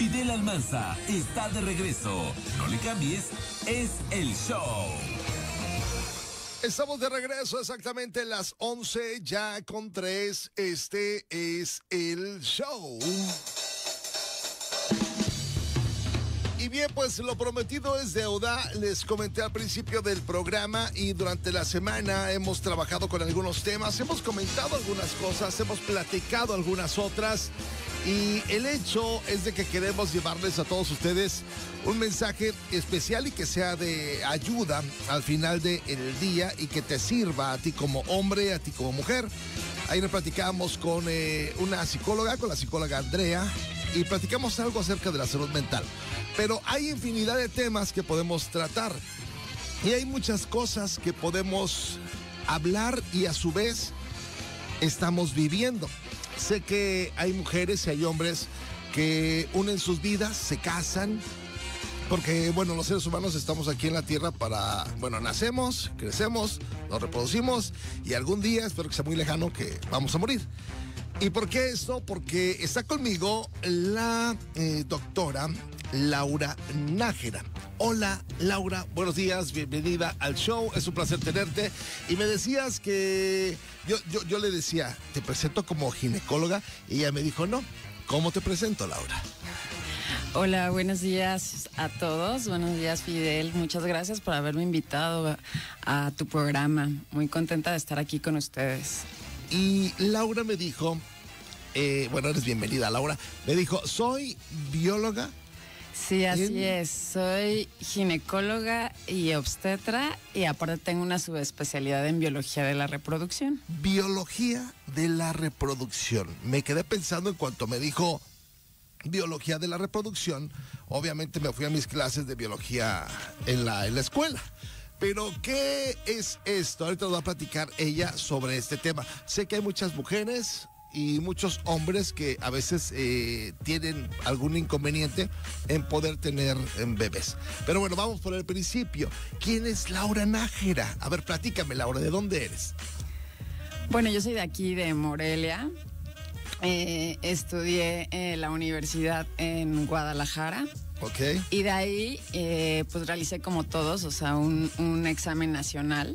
Fidel Almanza está de regreso. No le cambies, es el show. Estamos de regreso exactamente las 11 ya con 3. Este es el show. Y bien, pues lo prometido es deuda. Les comenté al principio del programa y durante la semana hemos trabajado con algunos temas, hemos comentado algunas cosas, hemos platicado algunas otras. Y el hecho es de que queremos llevarles a todos ustedes un mensaje especial y que sea de ayuda al final del día y que te sirva a ti como hombre, a ti como mujer. Ahí nos platicamos con eh, una psicóloga, con la psicóloga Andrea, y platicamos algo acerca de la salud mental. Pero hay infinidad de temas que podemos tratar y hay muchas cosas que podemos hablar y a su vez estamos viviendo. Sé que hay mujeres y hay hombres que unen sus vidas, se casan, porque bueno, los seres humanos estamos aquí en la Tierra para, bueno, nacemos, crecemos, nos reproducimos y algún día, espero que sea muy lejano, que vamos a morir. ¿Y por qué esto? Porque está conmigo la eh, doctora Laura Nájera. Hola Laura, buenos días, bienvenida al show, es un placer tenerte. Y me decías que yo, yo, yo le decía, te presento como ginecóloga y ella me dijo, no, ¿cómo te presento Laura? Hola, buenos días a todos. Buenos días, Fidel. Muchas gracias por haberme invitado a, tu programa. Muy contenta de estar aquí con ustedes. Y Laura me dijo, eh, bueno, eres bienvenida, Laura. Me dijo, soy bióloga. Sí, así es. Soy ginecóloga y obstetra y aparte tengo una subespecialidad en biología de la reproducción. Biología de la reproducción. Me quedé pensando en cuanto me dijo biología de la reproducción, obviamente me fui a mis clases de biología en la, en la escuela. Pero, ¿qué es esto? Ahorita nos va a platicar ella sobre este tema. Sé que hay muchas mujeres y muchos hombres que a veces eh, tienen algún inconveniente en poder tener bebés. Pero bueno, vamos por el principio. ¿Quién es Laura Nájera? A ver, platícame, Laura, ¿de dónde eres? Bueno, yo soy de aquí, de Morelia. Eh, estudié en la universidad en Guadalajara. Ok. Y de ahí, eh, pues realicé como todos, o sea, un, un, examen nacional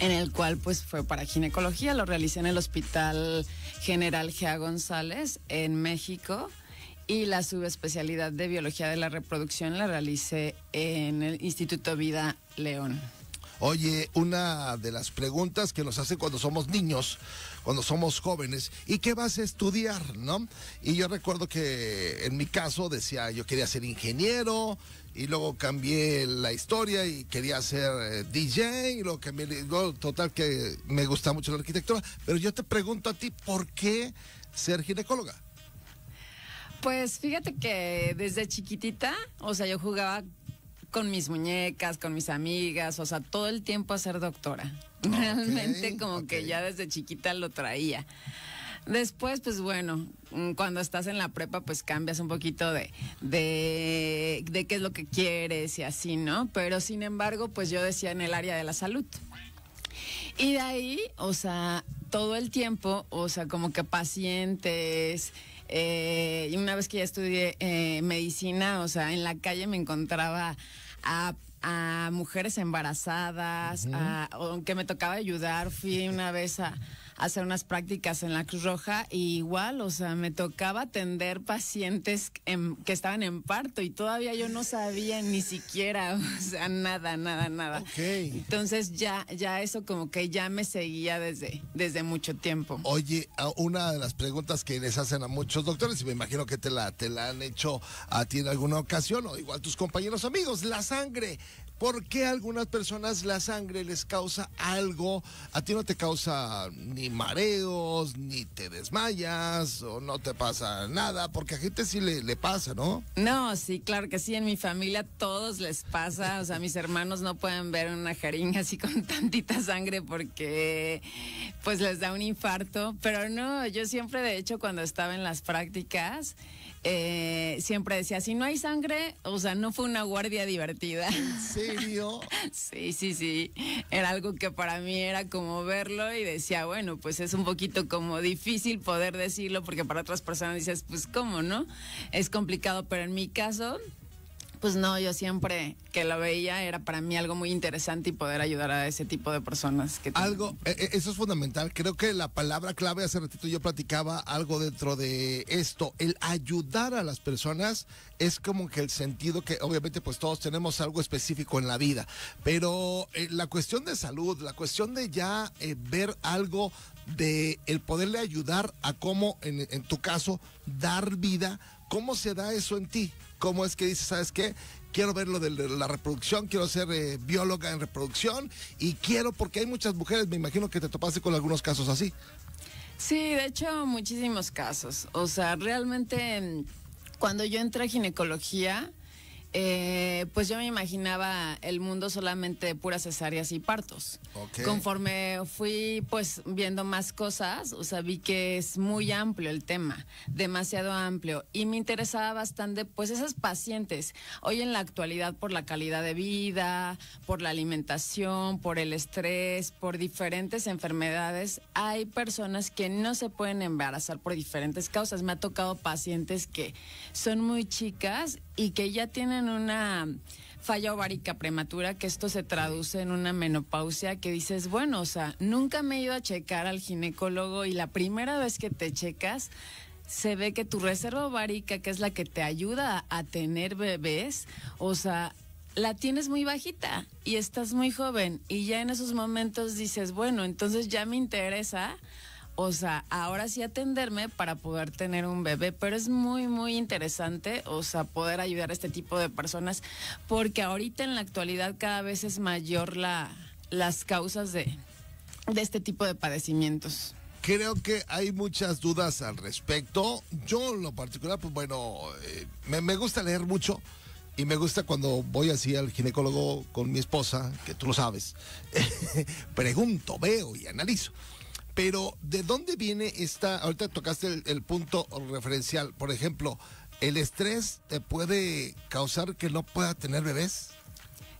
en el cual pues fue para ginecología, lo realicé en el Hospital General Gea González en México y la subespecialidad de biología de la reproducción la realicé en el Instituto Vida León. Oye, una de las preguntas que nos hacen cuando somos niños, cuando somos jóvenes, ¿y qué vas a estudiar, no? Y yo recuerdo que en mi caso decía, yo quería ser ingeniero, y luego cambié la historia y quería ser eh, DJ, y luego cambié, luego, total que me gusta mucho la arquitectura, pero yo te pregunto a ti, ¿por qué ser ginecóloga? Pues fíjate que desde chiquitita, o sea, yo jugaba con mis muñecas, con mis amigas, o sea, todo el tiempo a ser doctora. Realmente como que ya desde chiquita lo traía. Después, pues bueno, mm, cuando estás en la prepa, pues cambias un poquito de, de, de qué es lo que quieres y así, ¿no? Pero sin embargo, pues yo decía en el área de la salud. Y de ahí, o sea, todo el tiempo, o sea, como que pacientes, eh, y una vez que ya estudié eh, medicina, o sea, en la calle me encontraba a, a mujeres embarazadas, aunque me tocaba ayudar, fui una vez a hacer unas prácticas en la Cruz Roja y igual, o sea, me tocaba atender pacientes que estaban en parto y todavía yo no sabía ni siquiera, o sea, nada, nada, nada. Entonces ya, ya eso como que ya me seguía desde, desde mucho tiempo. Oye, una de las preguntas que les hacen a muchos doctores, y me imagino que te la, te la han hecho a ti en alguna ocasión, o igual tus compañeros amigos, la sangre. ¿Por qué a algunas personas la sangre les causa algo? A ti no te causa ni mareos, ni te desmayas, o no te pasa nada, porque a gente sí le, le pasa, ¿no? No, sí, claro que sí. En mi familia todos les pasa. O sea, mis hermanos no pueden ver una jeringa así con tantita sangre porque pues les da un infarto. Pero no, yo siempre, de hecho, cuando estaba en las prácticas, eh, siempre decía, si no hay sangre, o sea, no fue una guardia divertida. ¿En serio? sí, sí, sí. Era algo que para mí era como verlo y decía, bueno, pues es un poquito como difícil poder decirlo porque para otras personas dices, pues cómo, ¿no? Es complicado, pero en mi caso pues no, yo siempre que lo veía era para mí algo muy interesante y poder ayudar a ese tipo de personas. Que algo, eh, eh, eso es fundamental. Creo que la palabra clave, hace ratito yo platicaba algo dentro de esto, el ayudar a las personas es como que el sentido que obviamente pues todos tenemos algo específico en la vida, pero eh, la cuestión de salud, la cuestión de ya ver algo de el poderle ayudar a cómo, en, en tu caso, dar vida, ¿cómo se da eso en ti? Cómo es que dices, ¿sabes qué? Quiero ver lo de la reproducción, quiero ser eh, bióloga en reproducción y quiero, porque hay muchas mujeres, me imagino que te topaste con algunos casos así. Sí, de hecho, muchísimos casos. O sea, realmente cuando yo entré a ginecología, eh, pues yo me imaginaba el mundo solamente de puras cesáreas y partos. Conforme fui pues viendo más cosas, o sea, vi que es muy amplio el tema, demasiado amplio, y me interesaba bastante pues esas pacientes, hoy en la actualidad por la calidad de vida, por la alimentación, por el estrés, por diferentes enfermedades, hay personas que no se pueden embarazar por diferentes causas. Me ha tocado pacientes que son muy chicas y que ya tienen una falla ovárica prematura, que esto se traduce en una menopausia, que dices, bueno, o sea, nunca me he ido a checar al ginecólogo y la primera vez que te checas, se ve que tu reserva ovárica, que es la que te ayuda a tener bebés, o sea, la tienes muy bajita y estás muy joven y ya en esos momentos dices, bueno, entonces ya me interesa o sea, ahora sí atenderme para poder tener un bebé, pero es muy, muy interesante, o sea, poder ayudar a este tipo de personas, porque ahorita en la actualidad cada vez es mayor la, las causas de, de este tipo de padecimientos. Creo que hay muchas dudas al respecto. Yo, en lo particular, pues bueno, eh, me, me gusta leer mucho. Y me gusta cuando voy así al ginecólogo con mi esposa, que tú lo sabes, pregunto, veo y analizo. Pero, ¿de dónde viene esta? Ahorita tocaste el, punto referencial. Por ejemplo, ¿el estrés te puede causar que no pueda tener bebés?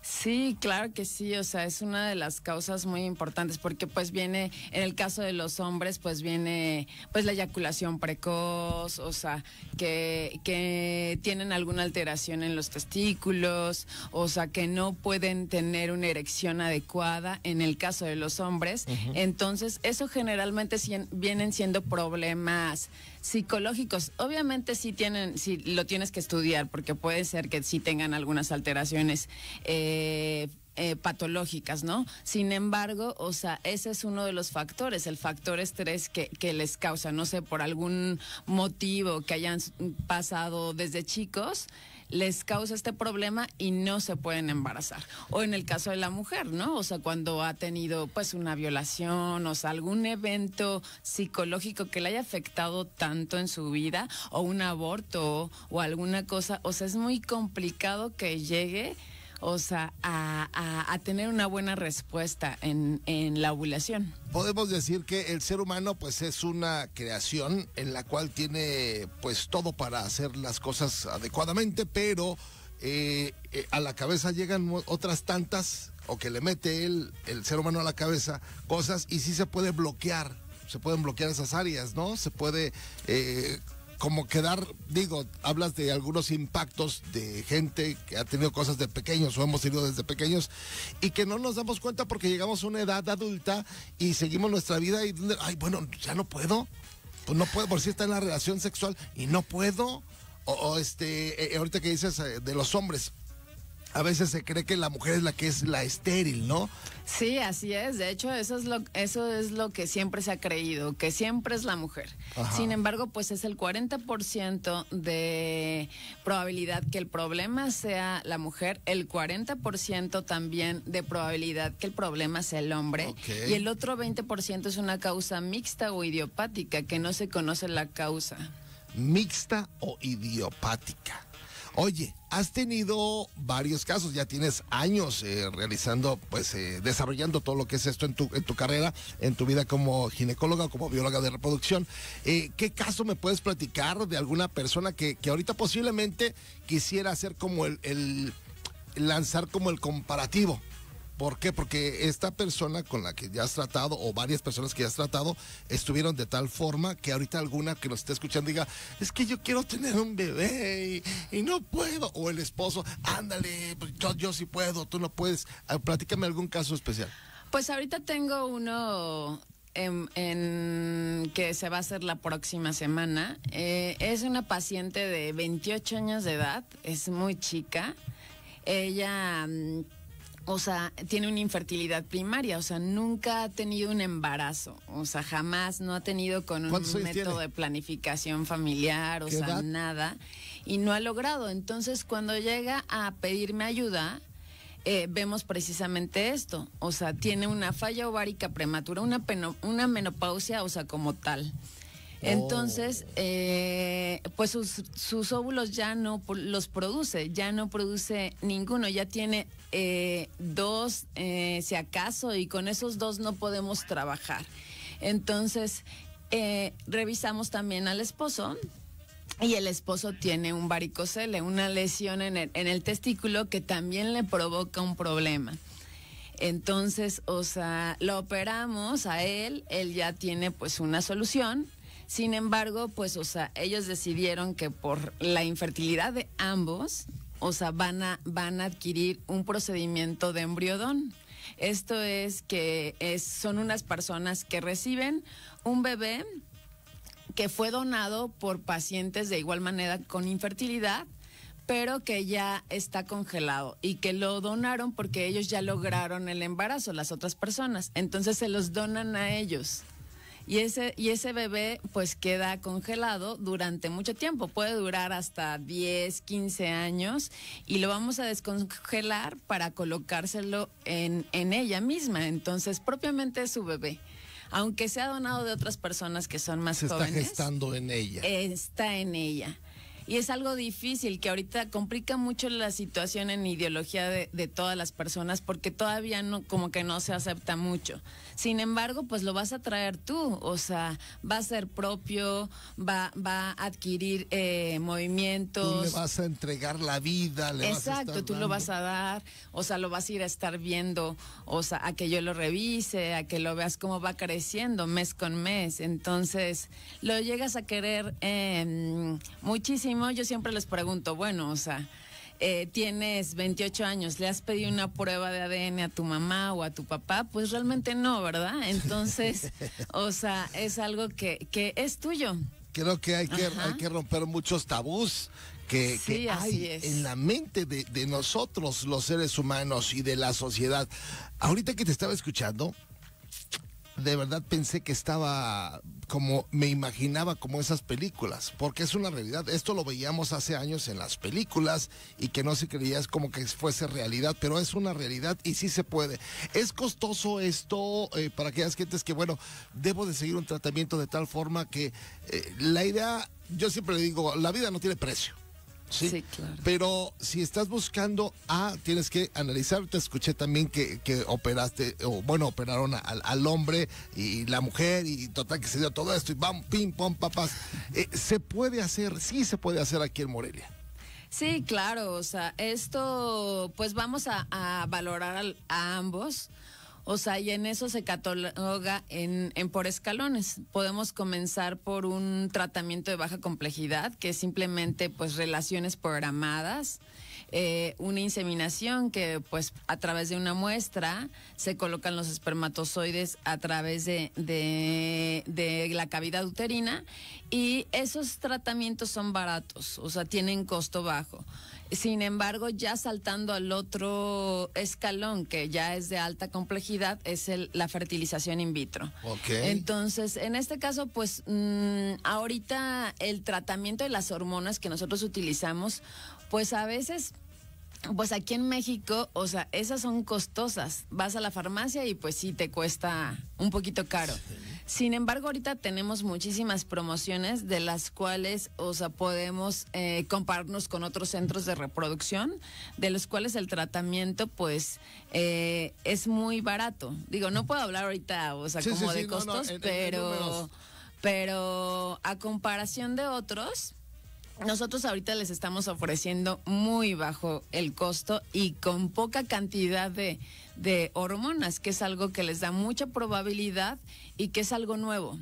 Sí, claro que sí, o sea, es una de las causas muy importantes porque pues viene, en el caso de los hombres, pues viene pues la eyaculación precoz, o sea, que, que tienen alguna alteración en los testículos, o sea, que no pueden tener una erección adecuada en el caso de los hombres. Entonces, eso generalmente vienen siendo problemas psicológicos. Obviamente sí tienen, sí lo tienes que estudiar porque puede ser que sí tengan algunas alteraciones. Eh, eh, patológicas, ¿no? Sin embargo, o sea, ese es uno de los factores, el factor estrés que, que les causa, no sé, por algún motivo que hayan pasado desde chicos, les causa este problema y no se pueden embarazar. O en el caso de la mujer, ¿no? O sea, cuando ha tenido pues una violación, o sea, algún evento psicológico que le haya afectado tanto en su vida, o un aborto, o alguna cosa, o sea, es muy complicado que llegue o sea, a, tener una buena respuesta en, en, la ovulación. Podemos decir que el ser humano pues es una creación en la cual tiene pues todo para hacer las cosas adecuadamente, pero eh, eh, a la cabeza llegan otras tantas o que le mete el, el ser humano a la cabeza cosas y sí se puede bloquear, se pueden bloquear esas áreas, ¿no? Se puede... Eh, como quedar, digo, hablas de algunos impactos de gente que ha tenido cosas de pequeños o hemos tenido desde pequeños y que no nos damos cuenta porque llegamos a una edad adulta y seguimos nuestra vida y, ay, bueno, ya no puedo. Pues no puedo, por si está en la relación sexual y no puedo. O, este, eh, ahorita que dices eh, de los hombres, a veces se cree que la mujer es la que es la estéril, ¿no? Sí, así es. De hecho, eso es lo, eso es lo que siempre se ha creído, que siempre es la mujer. Sin embargo, pues es el 40% de probabilidad que el problema sea la mujer, el 40% también de probabilidad que el problema sea el hombre y el otro 20% es una causa mixta o idiopática, que no se conoce la causa. Mixta o idiopática. Oye, has tenido varios casos, ya tienes años eh, realizando, pues, eh, desarrollando todo lo que es esto en tu, en tu carrera, en tu vida como ginecóloga, como bióloga de reproducción. Eh, ¿Qué caso me puedes platicar de alguna persona que, que ahorita posiblemente quisiera hacer como el, el lanzar como el comparativo? ¿Por qué? Porque esta persona con la que ya has tratado, o varias personas que ya has tratado, estuvieron de tal forma que ahorita alguna que nos esté escuchando diga, es que yo quiero tener un bebé y, no puedo. O el esposo, ándale, pues yo, yo sí puedo, tú no puedes. Platícame algún caso especial. Pues ahorita tengo uno en, que se va a hacer la próxima semana. Eh, es una paciente de 28 años de edad, es muy chica. Ella mm, o sea, tiene una infertilidad primaria, o sea, nunca ha tenido un embarazo, o sea, jamás no ha tenido con un método de planificación familiar, o sea, nada, y no ha logrado. Entonces, cuando llega a pedirme ayuda, eh, vemos precisamente esto, o sea, tiene una falla ovárica prematura, una, una menopausia, o sea, como tal. Entonces, oh. eh, pues sus, óvulos ya no los produce, ya no produce ninguno, ya tiene eh, dos, eh, si acaso, y con esos dos no podemos trabajar. Entonces, revisamos también al esposo. Y el esposo tiene un varicocele, una lesión en el, en el testículo que también le provoca un problema. Entonces, o sea, lo operamos a él, él ya tiene pues una solución, sin embargo, pues, o sea, ellos decidieron que por la infertilidad de ambos, o sea, van a, adquirir un procedimiento de embriodón. Esto es que son unas personas que reciben un bebé que fue donado por pacientes de igual manera con infertilidad, pero que ya está congelado y que lo donaron porque ellos ya lograron el embarazo, las otras personas. Entonces se los donan a ellos. Y ese, y ese bebé pues queda congelado durante mucho tiempo, puede durar hasta 10, 15 años y lo vamos a descongelar para colocárselo en, en ella misma. Entonces, propiamente es su bebé aunque sea donado de otras personas que son más Se jóvenes. Está gestando en ella. Está en ella y es algo difícil que ahorita complica mucho la situación en ideología de, de, todas las personas porque todavía no como que no se acepta mucho. Sin embargo, pues lo vas a traer tú, o sea, va a ser propio, va, va a adquirir eh, movimientos. Tú le vas a entregar la vida, le Exacto, vas a tú lo vas a dar, o sea, lo vas a ir a estar viendo, o sea, a que yo lo revise, a que lo veas cómo va creciendo mes con mes. Entonces, lo llegas a querer eh, muchísimo yo siempre les pregunto, bueno, o sea, eh, tienes 28 años, ¿le has pedido una prueba de ADN a tu mamá o a tu papá? Pues realmente no, ¿verdad? Entonces, o sea, es algo que, que es tuyo. Creo que hay que, hay que romper muchos tabús que, hay en la mente de, de nosotros, los seres humanos y de la sociedad. Ahorita que te estaba escuchando, de verdad pensé que estaba como me imaginaba como esas películas, porque es una realidad. Esto lo veíamos hace años en las películas y que no se creía es como que fuese realidad, pero es una realidad y sí se puede. Es costoso esto eh, para aquellas gentes que, bueno, debo de seguir un tratamiento de tal forma que eh, la idea, yo siempre le digo, la vida no tiene precio. ¿Sí? claro. Pero si estás buscando A, tienes que analizar. Te escuché también que, que operaste, o bueno, operaron al, hombre y la mujer, y total que se dio todo esto, y vamos, pim, pom, papás. Eh, se puede hacer, sí se puede hacer aquí en Morelia. Sí, claro, o sea, esto, pues vamos a, valorar a ambos. O sea, y en eso se cataloga en, en, por escalones. Podemos comenzar por un tratamiento de baja complejidad, que es simplemente pues relaciones programadas, eh, una inseminación que pues a través de una muestra se colocan los espermatozoides a través de, de, de la cavidad uterina y esos tratamientos son baratos, o sea, tienen costo bajo. Sin embargo, ya saltando al otro escalón, que ya es de alta complejidad, es el, la fertilización in vitro. Entonces, en este caso, pues mm, ahorita el tratamiento de las hormonas que nosotros utilizamos, pues a veces pues aquí en México, o sea, esas son costosas. Vas a la farmacia y pues sí te cuesta un poquito caro. Sin embargo, ahorita tenemos muchísimas promociones de las cuales, o sea, podemos eh, compararnos con otros centros de reproducción, de los cuales el tratamiento, pues, eh, es muy barato. Digo, no puedo hablar ahorita, o sea, Sí, como sí, de sí, no, no, costos, en- pero, pero a comparación de otros, nosotros ahorita les estamos ofreciendo muy bajo el costo y con poca cantidad de, de hormonas, que es algo que les da mucha probabilidad y que es algo nuevo.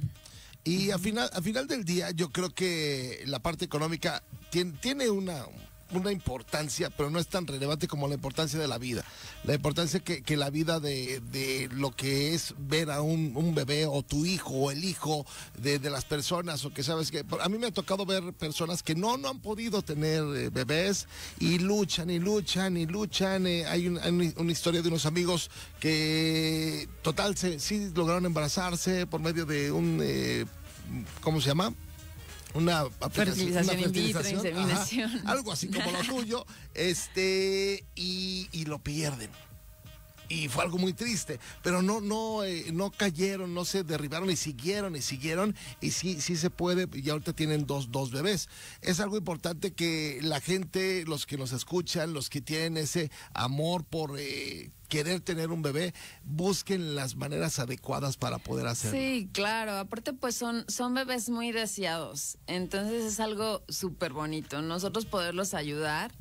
Y al final, al final del día, yo creo que la parte económica tiene, tiene una, una importancia, pero no es tan relevante como la importancia de la vida. La importancia que, que la vida de, de lo que es ver a un, un bebé o tu hijo o el hijo de, de las personas o que sabes que a mí me ha tocado ver personas que no, no han podido tener eh, bebés y luchan y luchan y luchan. eh, hay, un- hay una, una historia de unos amigos que total se, sí lograron embarazarse por medio de un eh, ¿cómo se llama? Una Fertilización una fertilización, inseminación. ajá, algo así como lo tuyo, este, y, y lo pierden. Y fue algo muy triste, pero no, no, eh, no cayeron, no se derribaron y siguieron y siguieron y sí, sí se puede y ahorita tienen dos, dos bebés. Es algo importante que la gente, los que nos escuchan, los que tienen ese amor por eh, querer tener un bebé, busquen las maneras adecuadas para poder hacerlo. Sí, claro. Aparte, pues son, son bebés muy deseados. Entonces es algo súper bonito. Nosotros poderlos ayudar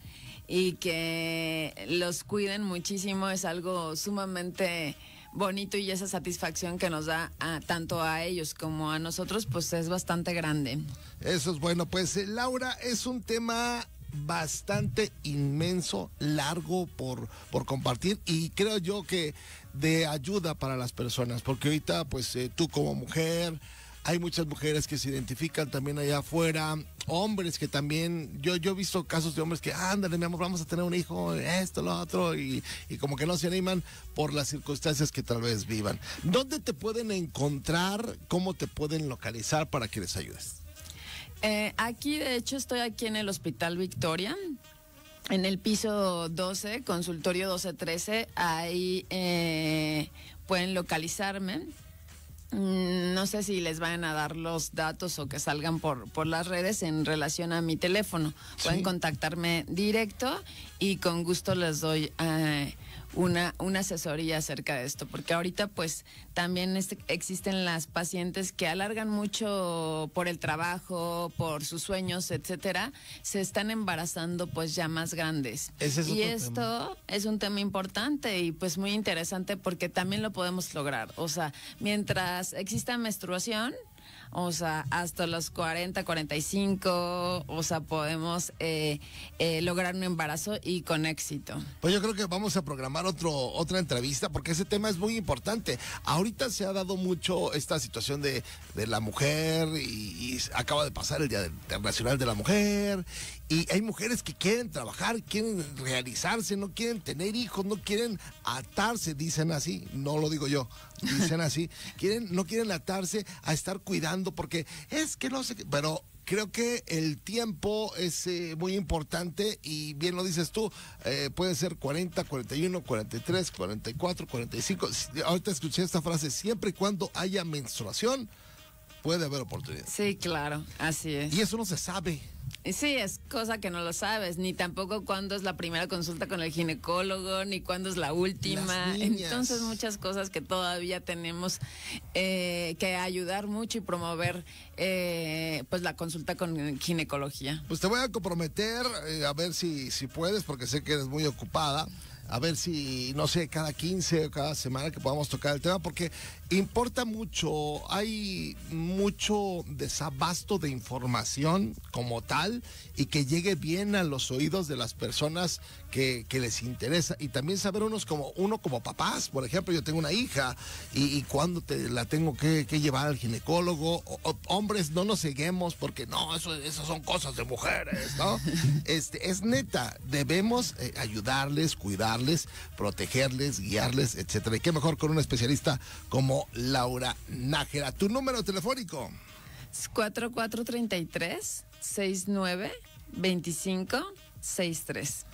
y que los cuiden muchísimo es algo sumamente bonito y esa satisfacción que nos da a- tanto a ellos como a nosotros, pues es bastante grande. Eso es bueno. Pues eh, Laura, es un tema bastante inmenso, largo por, por compartir y creo yo que de ayuda para las personas, porque ahorita pues eh, tú como mujer, hay muchas mujeres que se identifican también allá afuera, hombres que también, yo, yo he visto casos de hombres que, ándale, mi amor, vamos a tener un hijo, esto, lo otro, y, y como que no se animan por las circunstancias que tal vez vivan. ¿Dónde te pueden encontrar? ¿Cómo te pueden localizar para que les ayudes? Eh, aquí, de hecho, estoy aquí en el Hospital Victoria, en el piso 12, consultorio 1213. Ahí eh, pueden localizarme. Mm, No sé si les van a dar los datos o que salgan por, por las redes en relación a mi teléfono. Pueden Sí. contactarme directo y con gusto les doy eh, una, una asesoría acerca de esto, porque ahorita pues también este- existen las pacientes que alargan mucho por el trabajo, por sus sueños, etcétera, se están embarazando pues ya más grandes. Ese es y esto es un tema importante y pues muy interesante porque también lo podemos lograr. O sea, mientras exista menstruación, o sea, hasta los 40, 45, o sea, podemos eh, eh, lograr un embarazo y con éxito. Pues yo creo que vamos a programar otro, otra entrevista porque ese tema es muy importante. Ahorita se ha dado mucho esta situación de, de la mujer y, y acaba de pasar el Día Internacional de la Mujer y hay mujeres que quieren trabajar, quieren realizarse, no quieren tener hijos, no quieren atarse, dicen así, no lo digo yo, dicen así, quieren, no quieren atarse a estar cuidando porque es que no sé, qué, pero creo que el tiempo es eh, muy importante y bien lo dices tú, eh, puede ser 40, 41, 43, 44, 45. Si- Ahorita escuché esta frase, siempre y cuando haya menstruación, puede haber oportunidad. Sí, claro, así es. Y eso no se sabe. Sí, es cosa que no lo sabes, ni tampoco cuándo es la primera consulta con el ginecólogo, ni cuándo es la última. Entonces muchas cosas que todavía tenemos eh, que ayudar mucho y promover eh, pues la consulta con ginecología. Pues te voy a comprometer eh, a ver si, si puedes, porque sé que eres muy ocupada. A ver si, no sé, cada 15 o cada semana que podamos tocar el tema, porque importa mucho, hay mucho desabasto de información como tal y que llegue bien a los oídos de las personas que, que les interesa. Y también saber unos como, uno como papás, por ejemplo, yo tengo una hija y, y cuándo te la tengo que, que llevar al ginecólogo. O- o- hombres, no nos seguimos porque no, eso, eso son cosas de mujeres, ¿no? este, es neta, debemos eh, ayudarles, cuidarles, protegerles, guiarles, etcétera. Y qué mejor con un especialista como Laura Nájera. Tu número telefónico. 4433 69 25 63.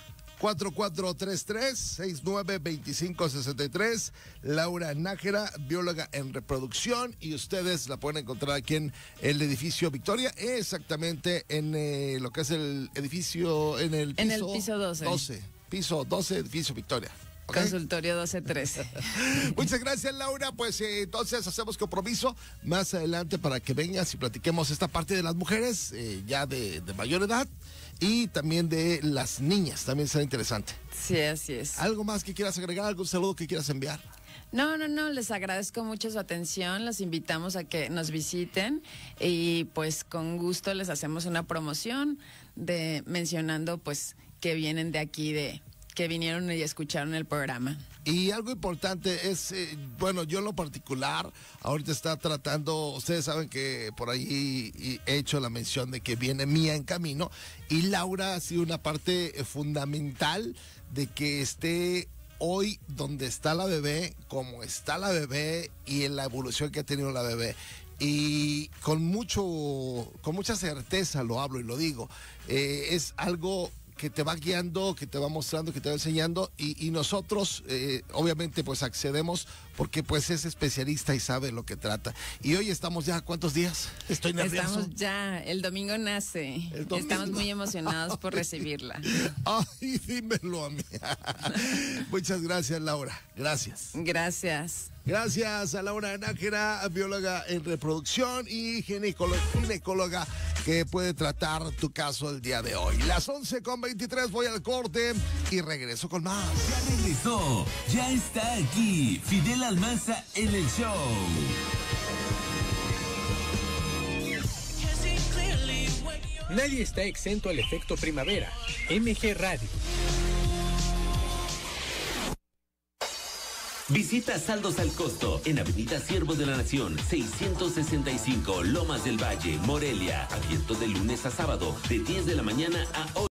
4433-692563. Laura Nájera, bióloga en reproducción. Y ustedes la pueden encontrar aquí en el edificio Victoria, exactamente en eh, lo que es el edificio, en el piso, En el piso 12. 12. Piso 12, edificio Victoria. ¿Ok? Consultorio 1213. Muchas gracias, Laura. Pues eh, entonces hacemos compromiso más adelante para que vengas y platiquemos esta parte de las mujeres eh, ya de, de mayor edad y también de las niñas. También será interesante. Sí, así es. ¿Algo más que quieras agregar? ¿Algún saludo que quieras enviar? No, no, no, les agradezco mucho su atención, los invitamos a que nos visiten y pues con gusto les hacemos una promoción de mencionando pues que vienen de aquí de que vinieron y escucharon el programa. Y algo importante es, eh, bueno, yo lo particular, ahorita está tratando, ustedes saben que por ahí he hecho la mención de que viene Mía en camino y Laura ha sido una parte eh, fundamental de que esté hoy donde está la bebé, como está la bebé y en la evolución que ha tenido la bebé. Y con mucho, con mucha certeza lo hablo y lo digo. eh, es algo que te va guiando, que te va mostrando, que te va enseñando y, y nosotros eh, obviamente pues accedemos porque pues es especialista y sabe lo que trata. Y hoy estamos ya, ¿cuántos días? Estoy nervioso. Estamos ya, el domingo nace. El domingo. Estamos muy emocionados por recibirla. Ay, dímelo a mí. Muchas gracias, Laura. Gracias. Gracias. Gracias a Laura Nájera, bióloga en reproducción y ginecóloga, que puede tratar tu caso el día de hoy. Las 11 con 23 voy al corte y regreso con más. Ya regresó, ya está aquí. Fidel Almanza en el show. Nadie está exento al efecto primavera. MG Radio. Visita Saldos al Costo en Avenida Siervo de la Nación, 665 Lomas del Valle, Morelia. Abierto de lunes a sábado, de 10 de la mañana a 8.